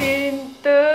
in the